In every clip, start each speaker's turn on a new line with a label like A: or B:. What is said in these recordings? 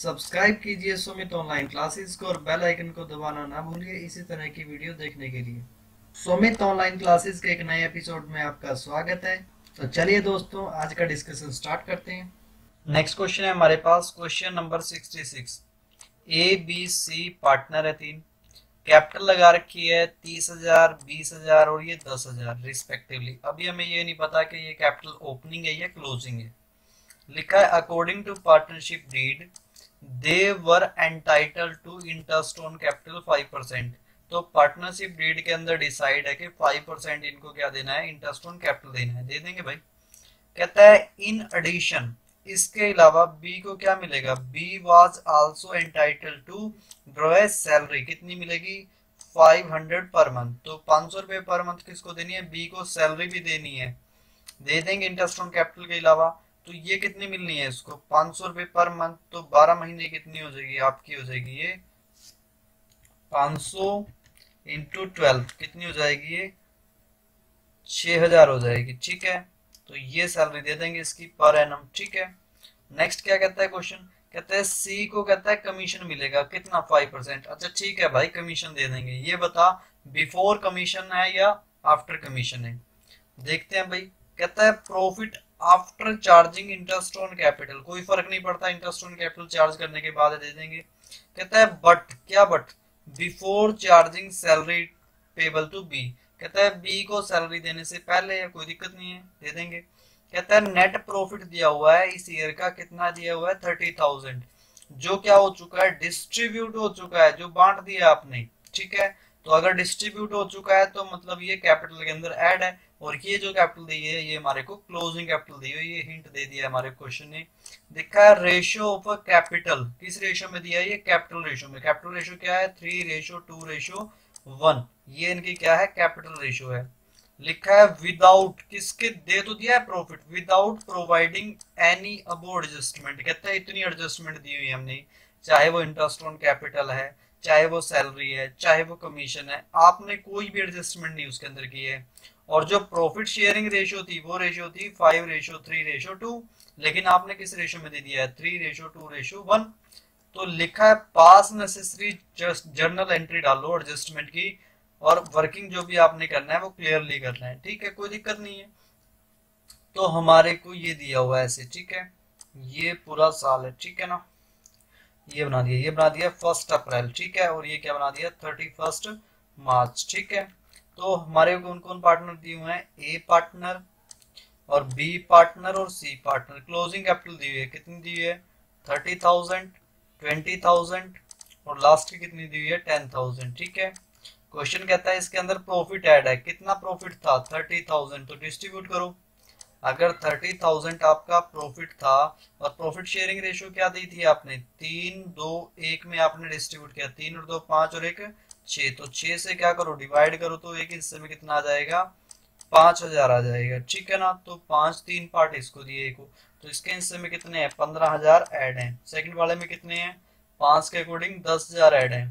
A: Subscribe कीजिए Sumit online classes को और बेल आइकन को दबाना ना भूलिए इसी तरह की वीडियो देखने के लिए। सुमित ऑनलाइन क्लासेस के एक नए एपिसोड में आपका स्वागत है। तो चलिए दोस्तों, आज का डिस्कशन स्टार्ट करते हैं। नेक्स्ट क्वेश्चन है हमारे पास question number 66 A B C partner है तीन। कैपिटल लगा रखी है तीस हज़ार, बीस हज़ार और ये दस हज़ार रिस्पेक्टिवली अभी हमें ये नहीं पता कि ये कैपिटल ओपनिंग है या क्लोजिंग है। लिखा है according to partnership deed they were entitle to interest on capital five percent तो पार्टनरशिप डीड के अंदर डिसाइड है कि फाइव परसेंट इनको क्या देना है? इंटरेस्ट ऑन कैपिटल देना है। दे देंगे भाई। कहता है इन एडिशन इसके अलावा बी को क्या मिलेगा? B was also entitle to draw salary कितनी मिलेगी? 500 पर मंथ तो 500 रुपए पर मंथ किसको देनी है? बी को सैलरी भी देनी है। दे देंगे इंटरेस्ट ऑन कैपिटल के अलावा। तो ये कितनी मिलनी है इसको? पाँच सौ रुपए पर मंथ तो बारह महीने कितनी हो जाएगी? आपकी हो जाएगी ये पाँच सौ इंटू ट्वेल्व कितनी हो जाएगी ये? छ हज़ार हो जाएगी, ठीक है? तो ये सैलरी दे देंगे इसकी पर एनम ठीक है? नेक्स्ट क्या कहता है क्वेश्चन कहता है सी को कहता है कमीशन मिलेगा, कितना? फाइव परसेंट अच्छा ठीक है भाई कमीशन दे देंगे। ये बता बिफोर कमीशन है या आफ्टर कमीशन है? देखते हैं भाई। कहता है profit after charging interest on capital कोई फ़र्क नहीं पड़ता इंटरेस्ट ऑन कैपिटल चार्ज करने के बाद दे देंगे। कहता है बट क्या but before charging salary payable to be कहता है बी को सैलरी देने से पहले कोई दिक्कत नहीं है, दे देंगे। कहता है नेट प्रॉफिट दिया हुआ है, इस ईयर का कितना दिया हुआ है? थर्टी थाउज़ेंड जो क्या हो चुका है डिस्ट्रीब्यूट हो चुका है, जो बांट दिया आपने, ठीक है? तो अगर डिस्ट्रीब्यूट हो चुका है तो मतलब ये कैपिटल के अंदर ऐड है। और ये जो कैपिटल दी है, ये हमारे को क्लोजिंग कैपिटल दी है, ये हिंट दे दिया हमारे क्वेश्चन ने। देखा है रेशियो ऑफ़ कैपिटल किस रेशियो में दिया है? ये कैपिटल रेशियो में। कैपिटल रेशियो क्या है? Three ratio two ratio one ये इनकी क्या है? कैपिटल रेशियो है। लिखा है विदाउट किसके? दे तो दिया है profit without providing any above adjustment कहते हैं इतनी एडजस्टमेंट दी हुई हमने। चाहे वो इंटरेस्ट ऑन कैपिटल है चाहे वो सैलरी है, चाहे वो कमीशन है, आपने कोई भी एडजस्टमेंट नहीं उसके अंदर की है। और जो प्रॉफिट शेयरिंग रेशियो थी, वो रेशियो थी five ratio three ratio two लेकिन आपने किस रेशियो में दे दिया है? Three ratio two ratio one तो लिखा है पास नेसेसरी जर्नल एंट्री डालो एडजस्टमेंट की। और वर्किंग जो भी आपने करना है, वो क्लियरली करना है। ठीक है? कोई दिक्कत नहीं है। तो हमारे को ये दिया हुआ है ऐसे, ठीक है? ये पूरा साल है, ठीक है ना? ये बना दिया, ये बना दिया फ़र्स्ट अप्रैल, ठीक है? और ये क्या बना दिया? थर्टी फ़र्स्ट मार्च, ठीक है? तो हमारे कौन कौन पार्टनर दिए हुए हैं? ए पार्टनर और बी पार्टनर और सी पार्टनर क्लोजिंग कैपिटल दी हुई है, कितनी दी हुई है? थर्टी थाउज़ेंड ट्वेंटी थाउज़ेंड और लास्ट की कितनी दी हुई है? टेन थाउज़ेंड ठीक है? क्वेश्चन कहता है इसके अंदर प्रॉफिट ऐड है। कितना प्रॉफिट था? थर्टी थाउज़ेंड तो डिस्ट्रीब्यूट करो। अगर थर्टी थाउज़ेंड आपका प्रॉफिट था, और प्रॉफिट शेयरिंग रेशियो क्या दी थी आपने? तीन, दो, एक में आपने डिस्ट्रीब्यूट किया। तीन और दो, पाँच और एक छ तो छ से क्या करो? डिवाइड करो तो एक हिस्से में कितना आ जाएगा? पाँच हज़ार आ जाएगा। ठीक है ना? तो पाँच तीन पार्ट इसको दिए को। तो इसके हिस्से में कितने हैं? पंद्रह हज़ार एड है। सेकंड वाले में कितने हैं? पाँच के अकॉर्डिंग दस हज़ार एड है।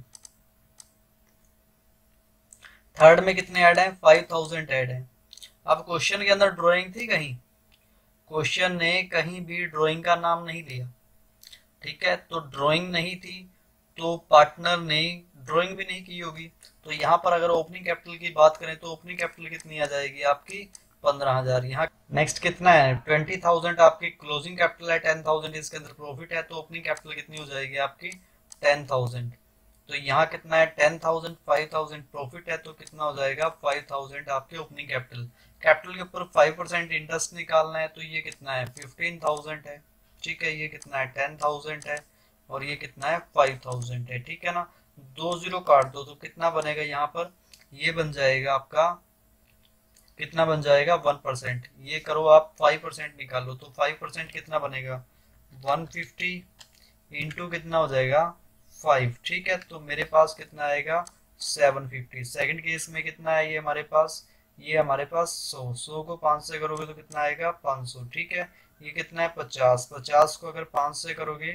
A: थर्ड में कितने ऐड है? फाइव थाउज़ेंड ऐड है। अब क्वेश्चन के अंदर ड्राइंग थी कहीं? क्वेश्चन ने कहीं भी ड्राइंग का नाम नहीं लिया। ठीक है? तो ड्राइंग नहीं थी तो पार्टनर ने ड्राइंग भी नहीं की होगी। तो यहाँ पर अगर ओपनिंग कैपिटल की बात करें तो ओपनिंग कैपिटल कितनी आ जाएगी आपकी? पंद्रह हज़ार। यहाँ नेक्स्ट कितना है? ट्वेंटी थाउज़ेंड आपकी क्लोजिंग कैपिटल है टेन थाउज़ेंड इसके अंदर प्रॉफिट है तो ओपनिंग कैपिटल कितनी हो जाएगी आपकी? टेन थाउज़ेंड तो यहाँ कितना है? Ten thousand five thousand profit है तो कितना हो जाएगा? फाइव थाउज़ेंड आपके ओपनिंग कैपिटल कैपिटल के ऊपर फाइव परसेंट इंटरेस्ट निकालना है तो ये कितना है? फिफ्टीन थाउज़ेंड है। ठीक है, ये कितना है? टेन थाउज़ेंड है, और ये कितना है? फाइव थाउज़ेंड है। ठीक है ना? दो ज़ीरो काट दो तो कितना बनेगा यहाँ पर? ये बन जाएगा आपका, कितना बन जाएगा? वन परसेंट ये करो आप फाइव परसेंट निकालो तो फाइव परसेंट कितना बनेगा? वन फिफ्टी इंटू कितना हो जाएगा? फाइव ठीक है तो मेरे पास कितना आएगा? सेवन फिफ्टी सेकेंड केस में कितना है ये हमारे पास? ये हमारे पास सौ सौ को पाँच से करोगे तो कितना आएगा? पाँच सौ, ठीक है? ये कितना है? पचास। पचास को अगर पाँच से करोगे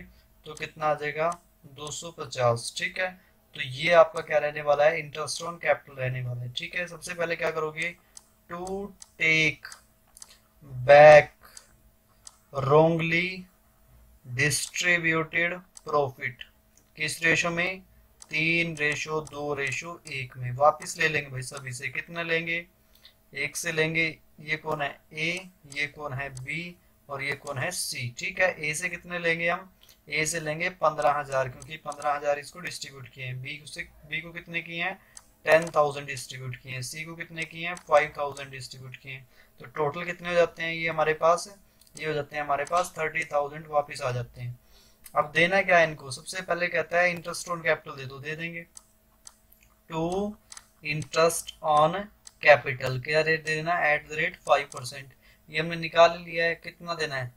A: तो कितना आ जाएगा? दो सौ पचास, ठीक है? तो ये आपका क्या रहने वाला है? इंटरेस्ट ऑन कैपिटल रहने वाला है, ठीक है? सबसे पहले क्या करोगे? To take back wrongly distributed profit किस रेशो में? तीन रेशो दो रेशो एक में। वापस ले लेंगे भाई सभी से कितना लेंगे? एक से लेंगे, ये कौन है? ए ये कौन है बी और ये कौन है सी ठीक है? ए से कितने लेंगे हम? ए से लेंगे पंद्रह हज़ार, क्योंकि पंद्रह हज़ार इसको डिस्ट्रीब्यूट किए हैं। बी से बी को कितने किए हैं? टेन थाउज़ेंड डिस्ट्रीब्यूट किए हैं। सी को कितने किए हैं? फाइव थाउज़ेंड डिस्ट्रीब्यूट किए हैं। तो टोटल कितने हो जाते हैं? ये हमारे पास, ये हो जाते हैं हमारे पास थर्टी थाउज़ेंड वापिस आ जाते हैं। अब देना क्या है इनको? सबसे पहले कहता है इंटरेस्ट ऑन कैपिटल दे दो, दे देंगे। टू इंटरेस्ट ऑन कैपिटल क्या रेट देना at the rate five percent ये हमने निकाल लिया है, कितना देना है?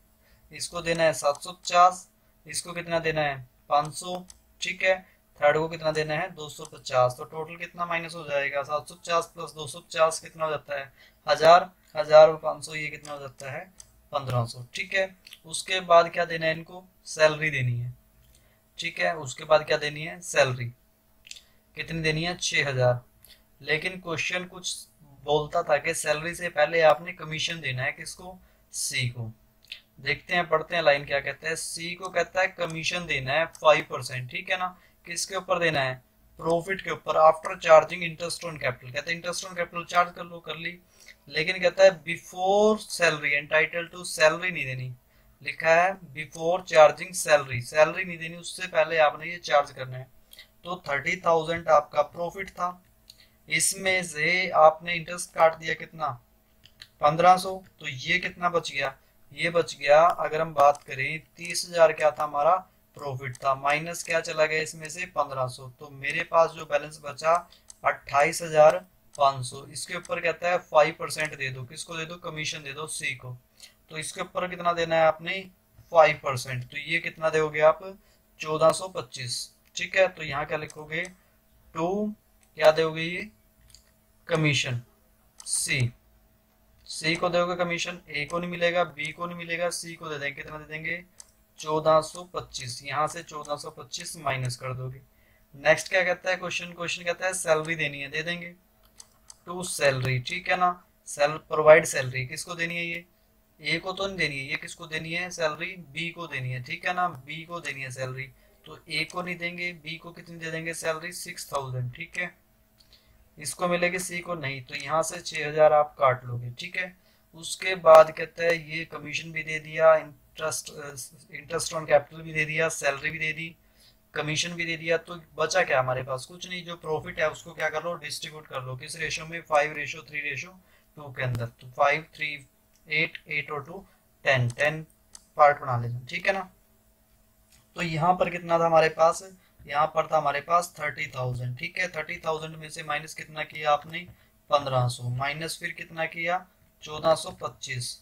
A: इसको देना है सात सौ पचास, इसको कितना देना है? पाँच सौ, ठीक है? थर्ड को कितना देना है? दो सौ पचास तो टोटल कितना माइनस हो जाएगा? सात सौ पचास प्लस दो सौ पचास कितना हो जाता है? हज़ार हज़ार और पाँच सौ, ये कितना हो जाता है? पंद्रह सौ, ठीक है? उसके बाद क्या देना है इनको? सैलरी देनी है। ठीक है? उसके बाद क्या देनी है? सैलरी कितनी देनी है? छह हज़ार। लेकिन क्वेश्चन कुछ बोलता था कि सैलरी से पहले आपने कमीशन देना है किसको? सी को। देखते हैं, पढ़ते हैं लाइन क्या कहता है। सी को कहता है कमीशन देना है फाइव परसेंट ठीक है ना? किसके ऊपर देना है? प्रॉफिट के ऊपर after charging interest on capital कहते हैं इंटरेस्ट ऑन कैपिटल चार्ज कर लो, कर ली। लेकिन कहता है before salary entitle to salary नहीं देनी। लिखा है बिफोर चार्जिंग सैलरी सैलरी नहीं देनी, उससे पहले आपने ये चार्ज करना है। तो थर्टी थाउज़ेंड आपका प्रॉफिट था। इसमें से आपने इंटरेस्ट काट दिया कितना? पंद्रह सौ। तो ये कितना बच गया? ये बच गया, अगर हम बात करें, तीस हज़ार क्या था हमारा? प्रॉफिट था। माइनस क्या चला गया इसमें से? पंद्रह सौ। तो मेरे पास जो बैलेंस बचा, अट्ठाईस हज़ार पाँच सौ। इसके ऊपर कहता है फाइव परसेंट दे दो। किसको दे दो? कमीशन दे दो सी को। तो इसके ऊपर कितना देना है आपने? फाइव परसेंट तो ये कितना दोगे आप? चौदह सौ पच्चीस। ठीक है? तो यहाँ क्या लिखोगे? टू क्या दोगे ये? कमीशन सी सी को दोगे कमीशन ए को नहीं मिलेगा बी को नहीं मिलेगा सी को दे देंगे, कितना दे देंगे? चौदह सौ पच्चीस। यहाँ से चौदह सौ पच्चीस माइनस कर दोगे। नेक्स्ट क्या कहता है क्वेश्चन क्वेश्चन कहता है सैलरी देनी है, दे देंगे। टू सैलरी ठीक है ना? सेल प्रोवाइड सैलरी किसको देनी है ये? ए को तो नहीं देनी है, ये किसको देनी है? सैलरी बी को देनी है, ठीक है ना? बी को देनी है सैलरी तो ए को नहीं देंगे बी को कितनी दे देंगे? सैलरी सिक्स थाउज़ेंड ठीक है? इसको मिलेगी सी को नहीं तो यहाँ से छह हज़ार आप काट लोगे, ठीक है? उसके बाद कहते हैं, ये कमीशन भी दे दिया इंटरेस्ट इंटरेस्ट ऑन कैपिटल भी दे दिया सैलरी भी दे दी कमीशन भी दे दिया तो बचा क्या हमारे पास? कुछ नहीं, जो प्रॉफिट है उसको क्या कर लो डिस्ट्रीब्यूट कर लो, किस रेशो में? Five ratio three ratio two के अंदर तो फाइव थ्री एट एट और टू टेन टेन पार्ट बना लेना, ठीक है ना? तो यहाँ पर कितना था हमारे पास? यहाँ पर था हमारे पास थर्टी थाउज़ेंड ठीक है? थर्टी थाउज़ेंड में से माइनस कितना किया आपने? पंद्रह सौ। माइनस फिर कितना किया? चौदह सौ पच्चीस।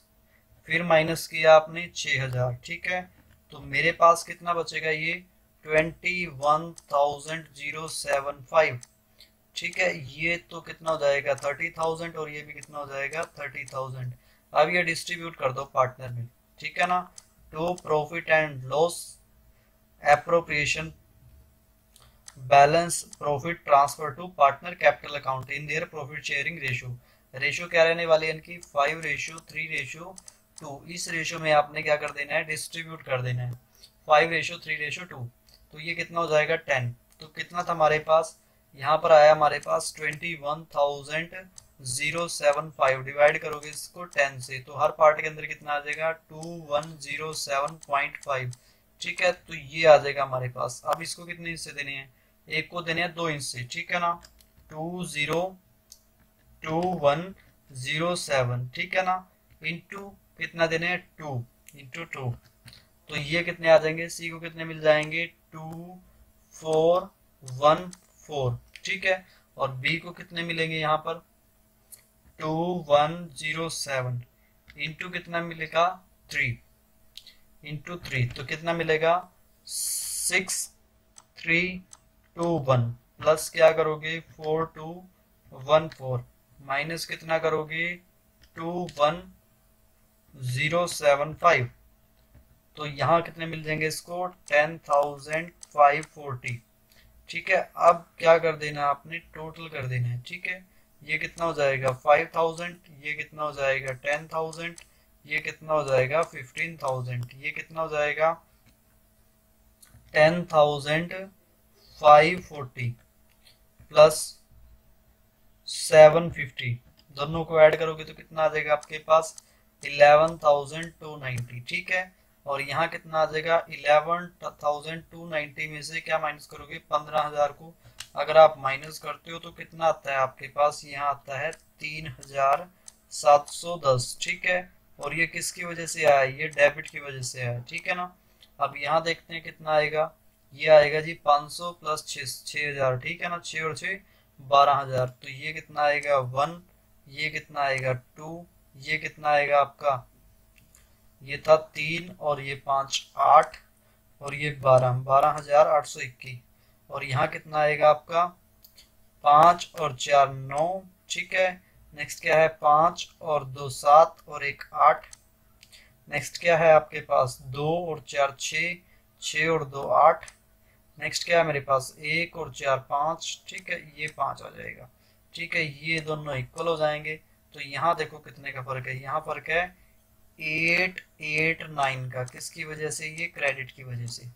A: फिर माइनस किया आपने छह हज़ार, ठीक है? तो मेरे पास कितना बचेगा ये? Twenty one thousand zero seven five ठीक है? ये तो कितना हो जाएगा? थर्टी थाउज़ेंड और ये भी कितना हो जाएगा? थर्टी थाउज़ेंड अब ये डिस्ट्रीब्यूट कर दो पार्टनर में, ठीक है ना? To profit and loss appropriation balance profit transfer to partner capital account in their profit sharing ratio ratio क्या रहने वाली है इनकी? Five ratio three ratio two इस रेशियो में आपने क्या कर देना है? डिस्ट्रीब्यूट कर देना है। Five ratio three ratio two तो ये कितना हो जाएगा? टेन तो कितना था हमारे पास? यहाँ पर आया हमारे पास twenty one thousand zero seven five divide करोगे इसको टेन से तो हर पार्ट के अंदर कितना आ जाएगा? Two one zero seven point five ठीक है? तो ये आ जाएगा हमारे पास। अब इसको कितने हिस्से देने हैं? एक को देने हैं दो से, ठीक है ना? Two zero, two one, zero seven, ठीक है ना? इंटू कितना देने हैं? Two, into two. तो ये कितने आ जाएँगे? सी को कितने मिल जाएँगे? टू, फोर, वन, फोर, ठीक है? और बी को कितने मिलेंगे यहाँ पर? Two, one, zero, seven. Into कितना मिलेगा? थ्री। इंटू थ्री तो कितना मिलेगा? Six, three two one plus क्या करोगे? Four two one four minus कितना करोगे? Two one zero seven five तो यहाँ कितने मिल जाएँगे इसको? टेन थाउज़ेंड फाइव फोर्टी ठीक है, अब क्या कर देना आपने? टोटल कर देना है, ठीक है? ये कितना हो जाएगा? फाइव थाउज़ेंड ये कितना हो जाएगा? टेन थाउज़ेंड ये कितना हो जाएगा? फिफ्टीन थाउज़ेंड ये कितना हो जाएगा? Ten thousand five forty plus seven fifty, दोनों को ऐड करोगे तो कितना आ जाएगा आपके पास? इलेवन थाउज़ेंड टू नाइन्टी, ठीक है? और यहाँ कितना आ जाएगा? इलेवन थाउज़ेंड टू नाइन्टी में से क्या माइनस करोगे? पंद्रह हज़ार को। अगर आप माइनस करते हो तो कितना आता है आपके पास? यहाँ आता है तीन हज़ार सात सौ दस, ठीक है? और ये किसकी वजह से आया? ये डेबिट की वजह से आया, ठीक है ना? अब यहाँ देखते हैं कितना आएगा। ये आएगा जी 500 प्लस छ हज़ार, ठीक है ना? छ और छ बारह हज़ार। तो ये कितना आएगा? वन, ये कितना आएगा? टू, ये कितना आएगा आपका? ये था तीन और ये पाँच, आठ और ये बारह बारह हज़ार आठ सौ इक्कीस। और यहाँ कितना आएगा आपका? पाँच और चार, नौ, ठीक है? नेक्स्ट क्या है? पाँच और दो, सात और एक, आठ। नेक्स्ट क्या है आपके पास? दो और चार छ छ और दो, आठ। नेक्स्ट क्या है मेरे पास? एक और चार पाँच, ठीक है, ये पाँच आ जाएगा। ठीक है, ये दोनों इक्वल हो जाएँगे। तो यहाँ देखो कितने का फ़र्क है। यहाँ फ़र्क है एट एट नाइन का। किसकी वजह से? ये क्रेडिट की वजह से।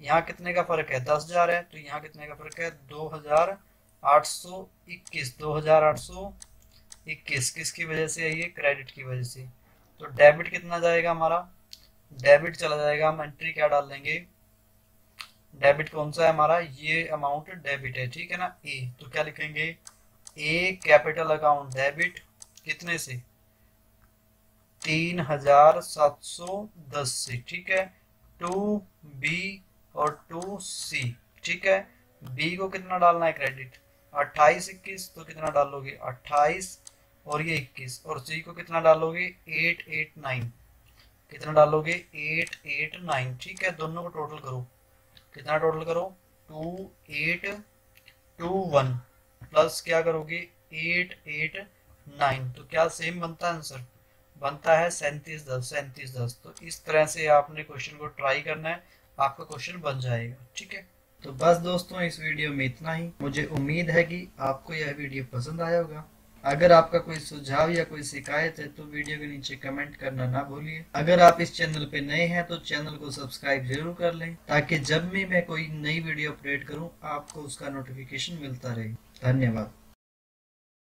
A: यहाँ कितने का फ़र्क है? दस हज़ार है। तो यहाँ कितने का फ़र्क है? दो हज़ार आठ सौ इक्कीस। दो हज़ार आठ सौ इक्कीस। किसकी वजह से है ये? क्रेडिट की वजह से। तो डेबिट कितना जाएगा हमारा? डेबिट चला जाएगा। हम एंट्री क्या डाल देंगे? डेबिट कौन सा है हमारा? ये अमाउंट डेबिट है, ठीक है ना? ए तो क्या लिखेंगे? ए कैपिटल अकाउंट डेबिट कितने से? तीन हज़ार सात सौ दस से, ठीक है? टू बी और टू सी ठीक है? बी को कितना डालना है क्रेडिट अट्ठाईस इक्कीस तो कितना डालोगे? अट्ठाईस और ये इक्कीस, और सी को कितना डालोगे? एट एट नाइन कितना डालोगे? एट एट नाइन ठीक है? दोनों को टोटल करो। कितना टोटल करो? Two eight two one plus क्या करोगे? एट एट नाइन तो क्या सेम बनता है आंसर बनता है सैंतीस दस सैंतीस दस. तो इस तरह से आपने क्वेश्चन को ट्राई करना है, आपका क्वेश्चन बन जाएगा, ठीक है? तो बस दोस्तों, इस वीडियो में इतना ही. मुझे उम्मीद है कि आपको यह वीडियो पसंद आया होगा. अगर आपका कोई सुझाव या कोई शिकायत है तो वीडियो के नीचे कमेंट करना ना भूलिए। अगर आप इस चैनल पे नए हैं तो चैनल को सब्सक्राइब ज़रूर कर लें, ताकि जब भी मैं कोई नई वीडियो अपलोड करूँ, आपको उसका नोटिफिकेशन मिलता रहे। धन्यवाद।